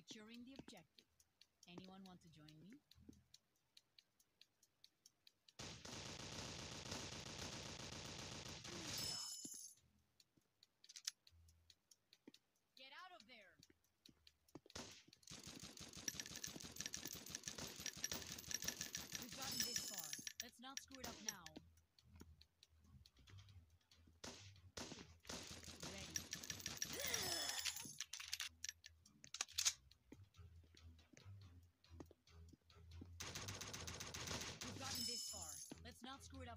securing the objective. Anyone want to join me?